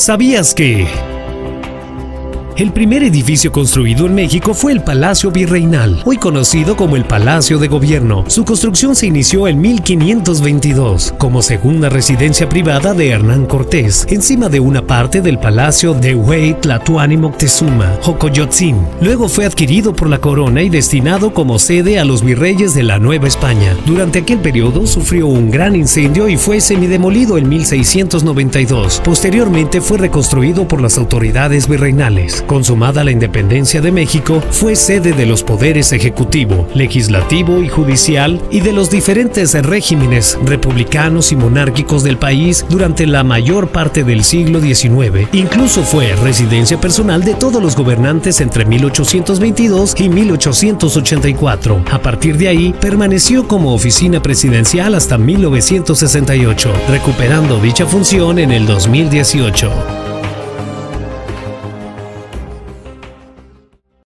¿Sabías que... El primer edificio construido en México fue el Palacio Virreinal, hoy conocido como el Palacio de Gobierno. Su construcción se inició en 1522 como segunda residencia privada de Hernán Cortés, encima de una parte del Palacio de Huey Moctezuma, Jocoyotzin. Luego fue adquirido por la corona y destinado como sede a los virreyes de la Nueva España. Durante aquel periodo sufrió un gran incendio y fue semidemolido en 1692. Posteriormente fue reconstruido por las autoridades virreinales. Consumada la independencia de México, fue sede de los poderes ejecutivo, legislativo y judicial y de los diferentes regímenes republicanos y monárquicos del país durante la mayor parte del siglo XIX. Incluso fue residencia personal de todos los gobernantes entre 1822 y 1884. A partir de ahí, permaneció como oficina presidencial hasta 1968, recuperando dicha función en el 2018.